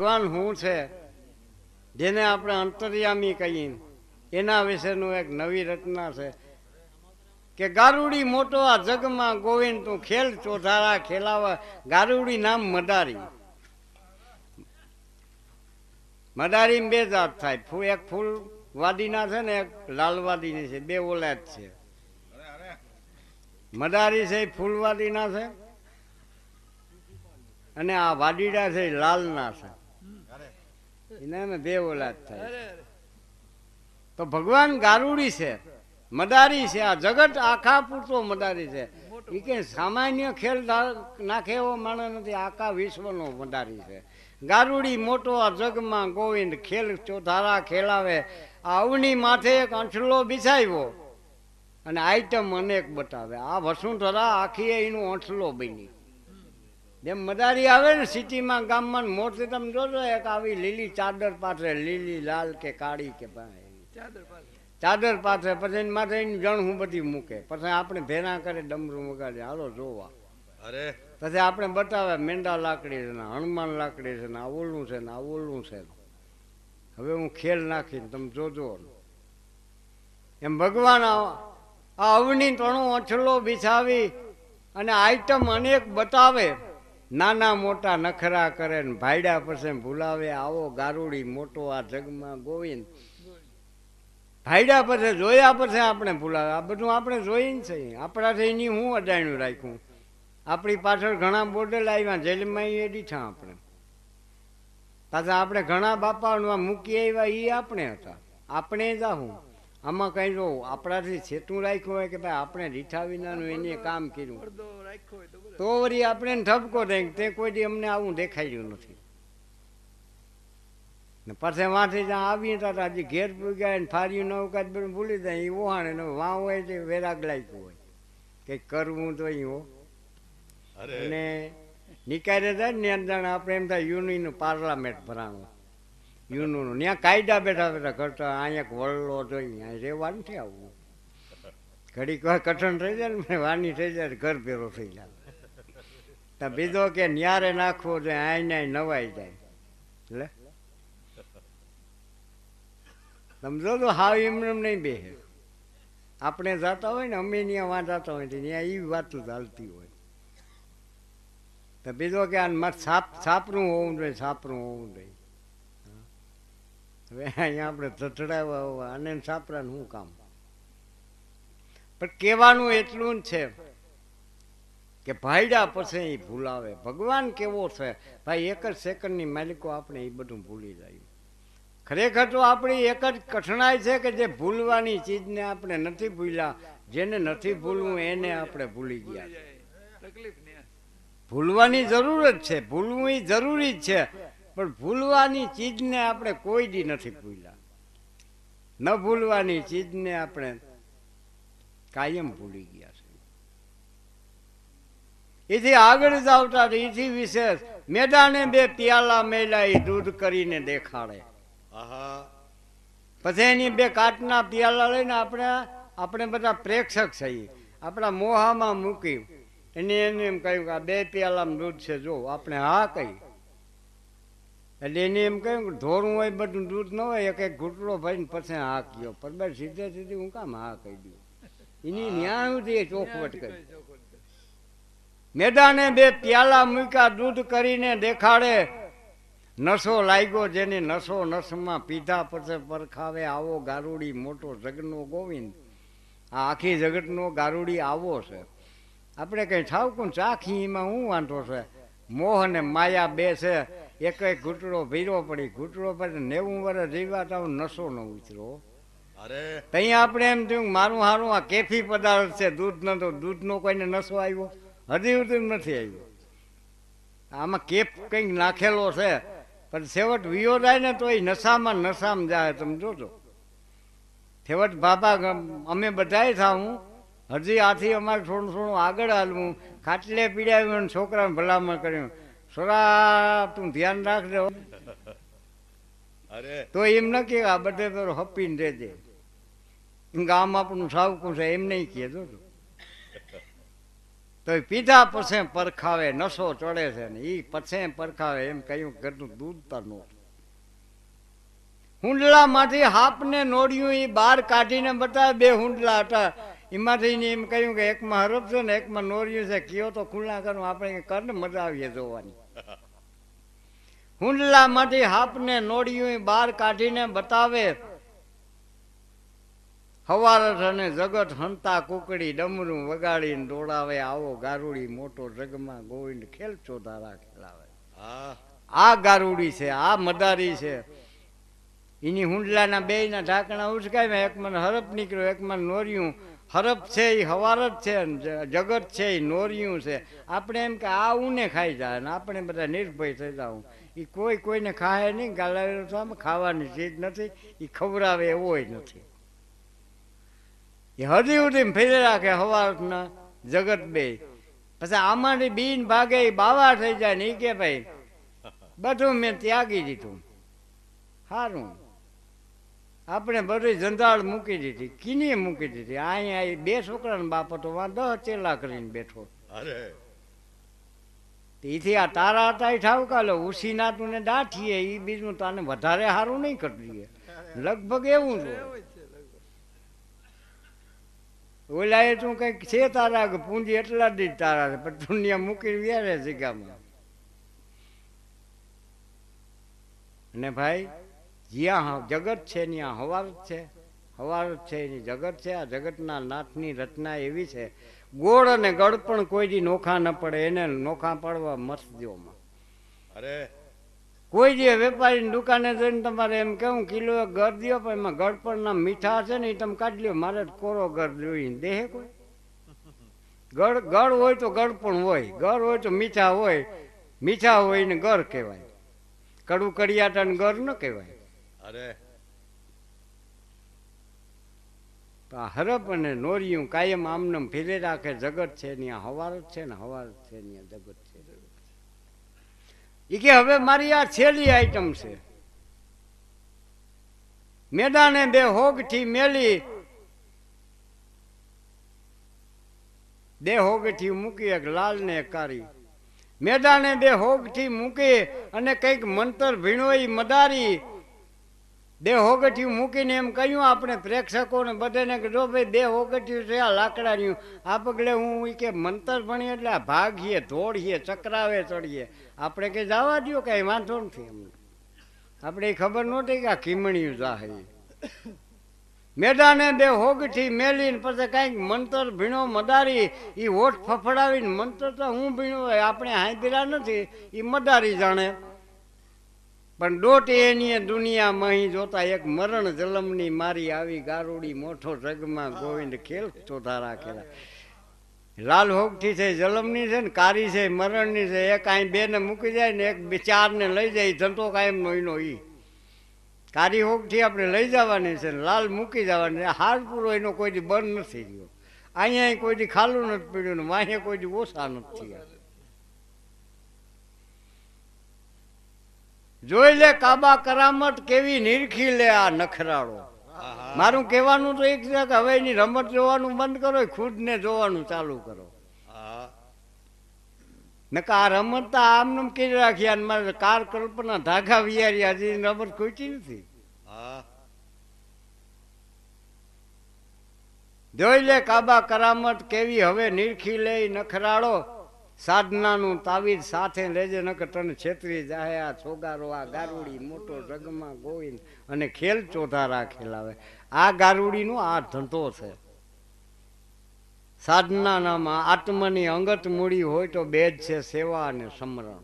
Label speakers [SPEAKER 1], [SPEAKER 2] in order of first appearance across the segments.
[SPEAKER 1] ભગવાન શું છે, જેને આપણે અંતર્યામી કહીએ એના વિશેનું એક નવી રચના છે કે ગારુડી મોટો આ જગમાં ગોવિંદ તું ખેલ ચોધારા ખેલાવા, ગારુડી નામ મદારી મદારી બે જાત થાય એક ફૂલ વાદીના છે ને એક લાલવાદીની છે, બે ઓલાદ છે. મદારી છે ફૂલવાદીના છે અને આ વાડીડા છે લાલના છે. એના બે ઓલાદ થાય. તો ભગવાન ગારુડી છે, મદારી છે, આ જગત આખા પૂરતો મદારી છે. એ કે સામાન્ય ખેલ નાખે એવો માણસ નથી, આખા વિશ્વનો મદારી છે. ગારુડી મોટો આ જગમાં ગોવિંદ ખેલ ચોધારા ખેલાવે. આ અવની માથે એક અંઠલો બિછાવ્યો અને આઈટમ અનેક બતાવે. આ વસુંધરા આખી એનું અંઠલો બની. જેમ મદારી આવે ને સિટીમાં ગામમાં મોટી તમે જોજો એક આવી લીલી ચાદર પાથરે લીલી લાલ કે કાળી કે ચાદર પાથરે. પછી એની માથે એની જણહું બધી મૂકે. પછી આપણે ભેરા કરે ડમરું વગાડે હાલો જોવા.
[SPEAKER 2] અરે.
[SPEAKER 1] પછી આપણે બતાવે મેંડા લાકડી છે ને હનુમાન લાકડી છે ને આ ઓલું છે ને આ ઓલું છે હવે હું ખેલ નાખીને તમે જોજો એમ ભગવાન આ આ અવની તણું અછલો બિછાવી અને આઈટમ અનેક બતાવે. નાના મોટા નખરા કરે ને ભાઈડા પછી ભૂલાવે આવો ગારુડી મોટો આ જગમાં ગોવિંદ. ભાઈડા પછી જોયા પછી આપણે ભૂલાવે. આ બધું આપણે જોઈને છે. આપણાથી એની હું અજાણ્યું રાખ્યું. આપણી પાછળ ઘણા બોર્ડર આવ્યા, જેલમાં એ દીઠા આપણે. પાછા આપણે ઘણા બાપાઓમાં મૂકી આવ્યા એ આપણે હતા. આપણે જ આવું આમાં કઈ જો આપણાથી છેતું રાખ્યું હોય કે ભાઈ આપણે રીઠા વિનાનું એને કામ કર્યું. તો વળી આપણે ઠપકો દે તે કોઈ દી અમને આવું દેખાયું નથી. ને પાસે વાંથી જ્યાં આવીએ હતા હજી ઘેર પૂગ્યા ને ફાર્યું નવું કાચ બધું ભૂલી જાય. એ વહાણે ને વાં હોય તે વેરાગ લાગ્યું હોય. કંઈક કરવું તો અહીં હો. અને નિકાયરે જાય ને અંદર આપણે એમ થાય યુનિનું પાર્લામેન્ટ ભરાણું. યુનુનું. ત્યાં કાયદા બેઠા બેઠા કરતા અહીંયા એક વળલો જોઈ અહીંયા રહેવા નથી આવવું ઘડીક વાર કઠણ થઈ જાય ને વાની થઈ જાય ઘર ભેરો થઈ જાય. તો બીજો કે ન્યારે નાખવો જોઈએ આઈને નવાઈ જાય. એટલે સમજો તો હાવ એમને નહીં બેસે આપણે જતા હોય ને, અમે ત્યાં વાં જતા હોય ત્યાં એ વાતો ચાલતી હોય. તો બીજો કે આ મારે સાપ સાપરું હોવું જોઈએ સાપરું હોવું જોઈએ. હવે અહીંયા આપણે ધધડાવવા આને છાપરાનું શું કામ? પણ કહેવાનું એટલું જ છે કે ભાઈડા પછી એ ભૂલાવે. ભગવાન કેવો છે? ભાઈ, એક જ સેકન્ડની માલિકો આપણે એ બધું ભૂલી જાય. ખરેખર તો આપણી એક જ કઠણાઈ છે કે જે ભૂલવાની ચીજને આપણે નથી ભૂલ્યા. જેને નથી ભૂલવું એને આપણે ભૂલી ગયા. ભૂલવાની જરૂર જ છે. ભૂલવું એ જરૂરી જ છે. પણ ભૂલવાની ચીજને આપણે કોઈ દી નથી ભૂલ્યા. ન ભૂલવાની ચીજને આપણે કાયમ ભૂલી ગયા છે. એથી આગળ જ આવતા એથી વિશેષ મેદાને બે પ્યાલા મેલા એ દૂધ કરીને દેખાડે. પછી એની બે કાટના પિયાલા લઈને આપણે આપણે બધા પ્રેક્ષક છીએ. આપણા મોહામાં મૂકી એને એને એમ કહ્યું કે આ બે પિયાલામાં દૂધ છે જો આપણે હા કહી. એટલે એને એમ કહ્યું કે ધોરું હોય બધું દૂધ ન હોય એક એક ઘૂંટડો ભરીને પછી હા કયો. પણ બસ સીધે સીધી હું કામ હા કહી દઉં. એની ન્યા સુધી ચોખવટ કરી. મેદાને બે પ્યાલા મૂક્યા દૂધ કરીને દેખાડે. નસો લાગ્યો જેને નસો નસમાં પીધા પછી પરખાવે આવો ગારુડી મોટો જગનો ગોવિંદ. આ આખી જગતનો ગારુડી આવો છે. આપણે કંઈ ઠાવકું ચાખી એમાં શું વાંધો છે? મોહ ને માયા બે છે. એક એક ઘૂંટડો ભીરો પડી. ઘૂંટડો પછી નેવું વર્ષ જીવા તો નસો ન ઉતરો ત્યાં આપણે એમ થયું મારું હારું આ કેફી પદાર્થ છે દૂધ નતો દૂધનો કોઈને નશો આવ્યો. હજી સુધી નથી આવ્યો. આમાં કેફ કંઈક નાખેલો છે પણ છેવટ વિયો જાય ને તો એ નશામાં નશામાં જાય તમે જોજો. છેવટ બાબા અમે બધાય થાવું હજી આથી અમારે થોડું થોડું આગળ હાલવું. ખાટલે પીડાવ્યું છોકરાને ભલામણ કર્યું. સોરા તું ધ્યાન રાખજો.
[SPEAKER 2] અરે.
[SPEAKER 1] તો એમ ન કે આ બધે હપીને રહેજે. ગામ આપણું સાવકું છે, એમ નહીં કહેતો તો તો પીધા પછી પરખાવે નશો ચડે છે ને એ પછી પરખાવે, એમ કહ્યું ઘરનું દૂધ તો નો હુંડલામાંથી હાપને નોડ્યું એ બહાર કાઢીને બતાવે, બે હુંડલા હતા. એમાંથી એમ કહ્યું કે એકમાં હરફ ને, એકમાં નોર્યું છે, કયો તો ખુલ્લા કરું આપણે કર મજા આવીએ જોવાની. હુંડલામાંથી હાપને નોડ્યું બહાર કાઢીને બતાવે હવારસ અને જગત હંતા કુકડી ડમરું વગાડીને દોડાવે આવો ગારુડી મોટો જગમાં ગોવિંદ ખેલ ચોધારા ખેલાવે. આ ગારુડી છે આ મદારી છે. એની હુંડલાના બે ના ઢાંકણા ઉચકાવ્યા એક મને હરફ નીકળ્યો એક મને નોર્યું. હરફ છે એ હવાર જ છે જગત છે એ નોર્યું છે. આપણે એમ કે આ ઉને ખાઈ જાય ને આપણે બધા નિર્ભય થઈ જાઉં. એ કોઈ કોઈને ખાય નહીં ગાલાવેલું તો આમ ખાવાની ચીજ નથી એ ખવડાવે એવો નથી. એ હજી સુધી ફેરી રાખે હવાના જગત બે. પછી આમાંથી બીન ભાગે બાવા થઈ જાય ને કે ભાઈ બધું મેં ત્યાગી દીધું. સારું આપણે બધી જંજાળ મૂકી દીધી કીની મૂકી દીધી? અહીંયા બે છોકરાનો બાપ હતો વાં દસ ચેલા કરીને બેઠો.
[SPEAKER 2] અરે.
[SPEAKER 1] એથી આ તારા હતા ઠાવ કાલો લો ઉસીના તું ને દાઠીએ એ બીજું તને વધારે સારું નહીં કરી લગભગ એવું જ હોય ઓલા એ તું કંઈક છે તારા પૂંજી એટલા જ તારા છે, પણ દુનિયા મૂકી વ્યારે જગ્યામાં. અને ભાઈ, જ્યાં જગત છે, ત્યાં હવાર જ છે. હવાર જ છે, એની જગત છે. આ જગતના નાથની રચના એવી છે. ગોળ અને ગળ પણ કોઈ દી નોખા ન પડે, એને નોખા પડવા મસ્ત જોમાં.
[SPEAKER 2] અરે
[SPEAKER 1] કોઈ જે વેપારીની દુકાને જઈને તમારે એમ કેવું કિલો એક ગળ દ્યો પણ એમાં ગડપણના મીઠા છે ને એ તમે કાઢી લો મારે તો કોરો ઘર જોઈને દેહે કોઈ. ગળ ગળ હોય તો ગળપણ હોય ગળ હોય તો મીઠા હોય મીઠા હોય ને ગર કહેવાય. કડું કડિયાટા ને ગળ ન કહેવાય.
[SPEAKER 2] અરે.
[SPEAKER 1] આ હરપ અને નોરિયું કાયમ આમનમ ફેરે રાખે જગત છે ત્યાં હવાર જ છે ને હવાર જ છે ને જગત છે. કે, હવે મારી આ છેલ્લી આઈટમ છે. મેદાને બે હોગઠી મેલી. બે હોગથી મૂકી, એક લાલ ને કારી મેદાને બે હોગથી મૂકી અને કંઈક મંતર ભીણોઈ મદારી. બે હોગઠિયું મૂકીને એમ કહ્યું, આપણે પ્રેક્ષકોને બધાને કે, જો ભાઈ બે હોગઠિયું છે, આ લાકડાનું, આ પગલે હું કે મંતર ભણીએ એટલે આ ભાગીએ, ધોળીએ, ચક્રાવે, ચડીએ. આપણે કે, જવા દો કાંઈ વાંધો નથી અમને આપણે ખબર નહોતી કે આ ખીમણિયું જાહે. મેદાને બે હોગઠી મેલીને પછી કાંઈક મંતર ભીણો મદારી એ હોઠ ફફડાવીને મંતર તો હું ભીણો આપણે હાંભળ્યા નથી એ મદારી જાણે. પણ દોટી એની એ દુનિયામાં અહીં જોતા એક મરણ જલમની મારી આવી ગારુડી મોઠો જગમાં ગોવિંદ ખેલ ચોથા રાખેલા. લાલ હોગથી છે, જલમની છે ને કારી છે, મરણની છે, એક અહીં બે ને મૂકી જાય ને એક બે ચાર લઈ જાય, ધંધો કાયમ નો એનો ઈ. કારી હોગથી આપણે લઈ જવાની છે ને લાલ મૂકી જવાની છે. હાર પૂરો એનો કોઈ બંધ નથી રહ્યો અહીંયા કોઈ ખાલું નથી પીડ્યું ને વાંહે કોઈ ઓછા નથી થયા. જોઈ લે કાબા કરામત કેવી નિરખી લે આ નખરાળો. મારું કહેવાનું તો એક છે કે હવે એની રમત જોવાનું બંધ કરો ખુદને જોવાનું ચાલુ કરો. નકા આ રમત તો આમનું કરી રાખી અને મારે કાર કલ્પના ધાગા વિયારી હજી રમત ખૂટી નથી. જોઈ લે કાબા કરામત કેવી હવે નિરખી લે નખરાળો. સાધનાનું તાવીજ સાથે લેજે, નકર તને છેતરી જાય આ છોગારો આ ગારુડી, મોટો જગમાં ગોવિંદ અને ખેલ ચોથા રાખેલા આ ગારુડીનો આ ધંધો છે. સાધનાનામાં આત્મની અંગત મૂડી હોય તો બે જ છે સેવા અને સમરણ.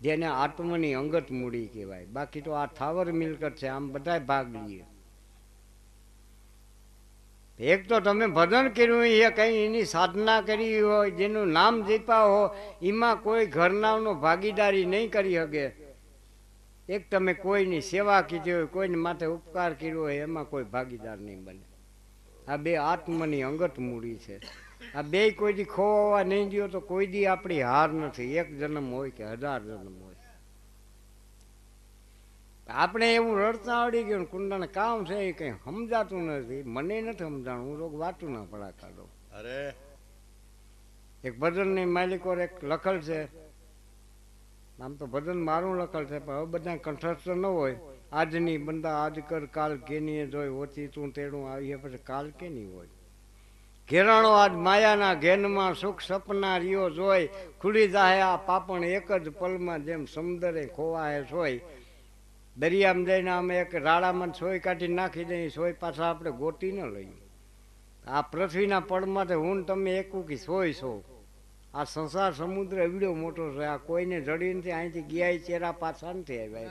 [SPEAKER 1] જેને આત્મની અંગત મૂડી કહેવાય. બાકી તો આ થાવર મિલકત છે, આમ બધાય ભાગ લઈએ એક તો તમે ભજન કર્યું, એ કંઈ એની સાધના કરી હોય, જેનું નામ જીપા હો, એમાં કોઈ ઘરનાનો ભાગીદારી નહીં કરી શકે એક તમે કોઈની સેવા કીધી હોય, કોઈની માથે ઉપકાર કર્યો હોય, એમાં કોઈ ભાગીદાર નહીં બને. આ બે આત્મની અંગત મૂડી છે. આ બે કોઈ દી ખોવા નહીં દો તો કોઈ દી આપણી હાર નથી. એક જન્મ હોય કે હજાર જન્મ હોય. આપણે એવું રડતા આવડી ગયું કુંડાને કામ છે એ કંઈ સમજાતું નથી. મને નથી સમજાણું હું રોગ વાતું ના પડા કાઢો
[SPEAKER 2] અરે.
[SPEAKER 1] એક ભજનની માલિકો એક લખલ છે. આમ તો ભજન મારું લખલ છે પણ હવે બધા કંઠસ્થ ન હોય. આજની બંદા આજ કર કાલ કેની જોઈ ઓછી તું તેડું આવીએ પછી કાલ કેની હોય? ઘેરાણો આજ માયાના ઘેનમાં સુખ સપના રિયો જોઈ ખુલી જાહે આ પાપણ એક જ પલમાં જેમ સમુદરે ખોવાય સોય દરિયામાં જઈને અમે એક રાડામાં સોય કાઢી નાખી દઈએ સોય પાછા આપણે ગોતી ન લઈએ. આ પૃથ્વીના પડમાંથી હું તમે એકું કે સોય છો. આ સંસાર સમુદ્ર એવડો મોટો છે, આ કોઈને જડી નથી, અહીંથી ગયા ચેરા પાછા નથી આવ્યા.